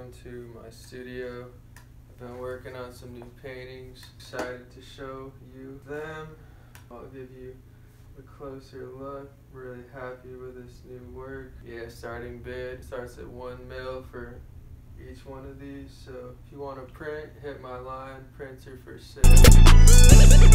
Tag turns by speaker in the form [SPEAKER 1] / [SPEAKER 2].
[SPEAKER 1] Welcome to my studio. I've been working on some new paintings. Excited to show you them. I'll give you a closer look. Really happy with this new work. Yeah, starting bid starts at one mil for each one of these. So if you want to print, hit my line. Prints are for sale.